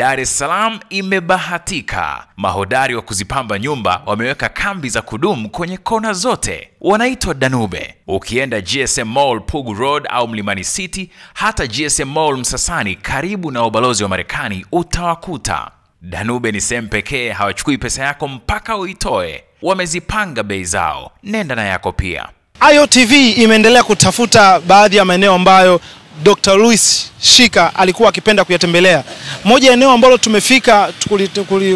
Dar es Salaam imebahatika. Mahodari wa kuzipamba nyumba wameweka kambi za kudumu kwenye kona zote, wanaitwa Danube. Ukienda GSM Mall Pugu Road au Mlimani City, hata GSM Mall Msasani karibu na ubalozi wa Marekani utawakuta. Danube ni sehemu pekee hawachukui pesa yako mpaka uitoe. Wamezipanga bei zao, nenda na yako pia. IOTV imeendelea kutafuta baadhi ya maeneo ambayo Dr. Louis Shika alikuwa akipenda kuyatembelea. Moja eneo ambalo tumefika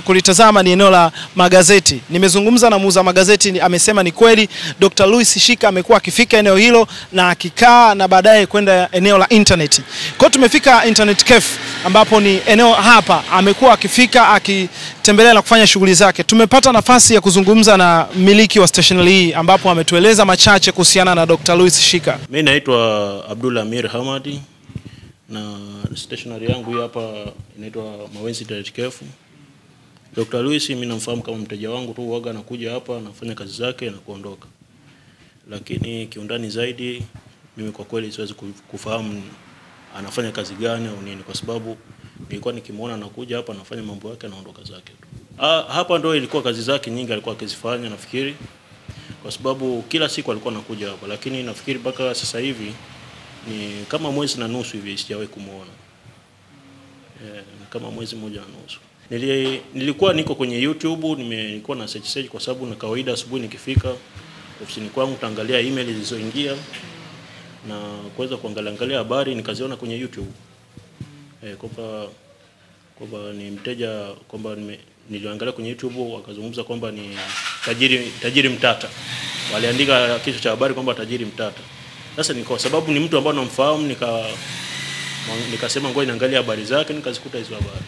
kulitazama ni eneo la magazeti. Nimezungumza na muuza magazeti, amesema ni kweli Dr. Louis Shika amekuwa akifika eneo hilo na akikaa na baadaye kwenda eneo la internet. Kwa tumefika internet cafe ambapo ni eneo hapa amekuwa akifika akitembelea na kufanya shughuli zake. Tumepata nafasi ya kuzungumza na mmiliki wa stationery hii ambapo ametueleza machache kuhusiana na Dr. Louis Shika. Mi naitwa Abdul Amir Hamadi na stationery yangu hii hapa inaitwa Mawenzi Direct Cafe. Dr. Louis mimi namfahamu kama mteja wangu tu, waga anakuja hapa anafanya kazi zake na kuondoka, lakini kiundani zaidi mimi kwa kweli siwezi kufahamu anafanya kazi gani au nini, kwa sababu nilikuwa nikimwona anakuja hapa anafanya mambo yake anaondoka zake tu. Ah, hapa ndio ilikuwa kazi zake nyingi alikuwa akizifanya nafikiri, kwa sababu kila siku alikuwa anakuja hapa, lakini nafikiri mpaka sasa hivi ni kama mwezi na nusu hivi sijawahi kumuona. Eh, kama mwezi mmoja na nusu. Nili, nilikuwa niko kwenye YouTube nimekuwa na search search kwa sababu na kawaida asubuhi nikifika ofisini kwangu taangalia email zilizoingia na kuweza kuangalia angalia habari nikaziona kwenye YouTube. Eh, kwamba kwamba ni mteja kwamba niliangalia kwenye YouTube wakazungumza kwamba ni tajiri tajiri mtata. Waliandika kichwa cha habari kwamba tajiri mtata. Sasa ni kwa sababu ni mtu ambaye namfahamu nika nikasema ngoja niangalie habari zake nikazikuta hizo habari.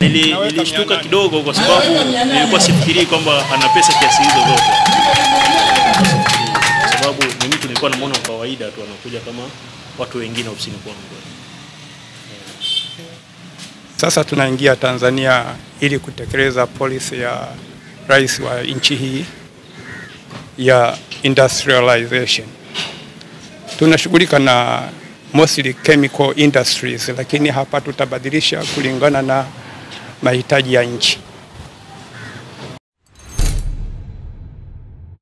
Nili, nilishtuka kidogo kwa sababu nilikuwa sifikirii kwamba ana pesa kiasi hizo zote. Kwa sababu ni mtu nilikuwa namuona kwa kawaida tu anakuja kama watu wengine ofisini kwangu. Sasa tunaingia Tanzania ili kutekeleza policy ya rais wa nchi hii ya industrialization. Tunashughulika na mostly chemical industries, lakini hapa tutabadilisha kulingana na mahitaji ya nchi.